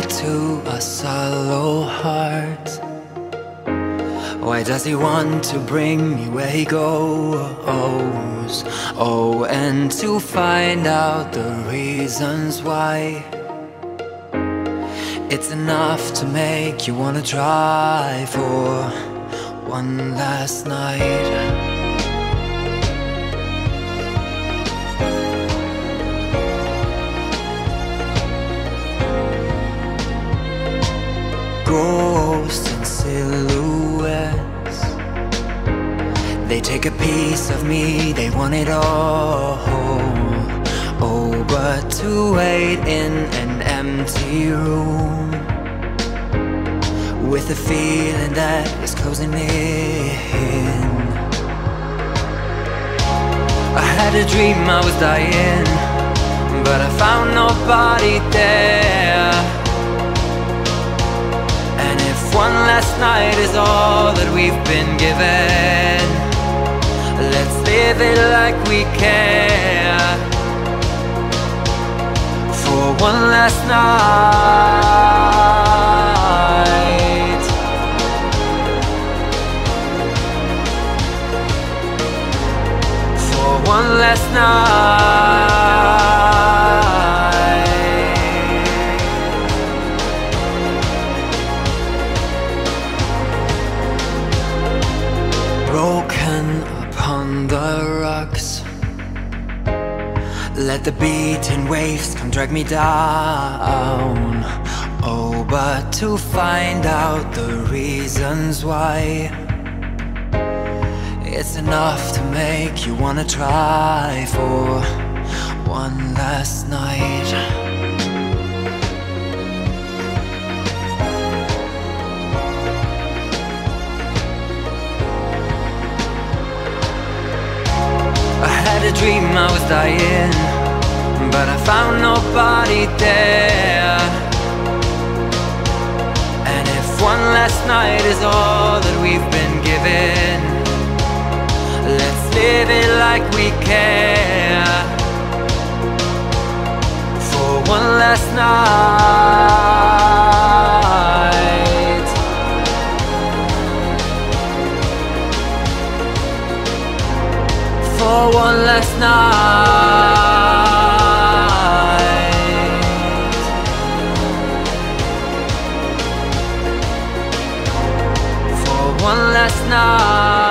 to a hollow heart? Why does he want to bring me where he goes? Oh, and to find out the reasons why It's enough to make you wanna try for one last night take a piece of me, they want it all. Oh, but to wait in an empty room With a feeling that is closing in. I had a dream I was dying But I found nobody there. And if one last night is all that we've been given live it like we care. For one last night. For one last night Let the beating waves come drag me down. Oh, but to find out the reasons why It's enough to make you wanna try for one last night I had a dream I was dying but I found nobody there. And if one last night is all that we've been given Let's live it like we care. For one last night For one last night. For one last night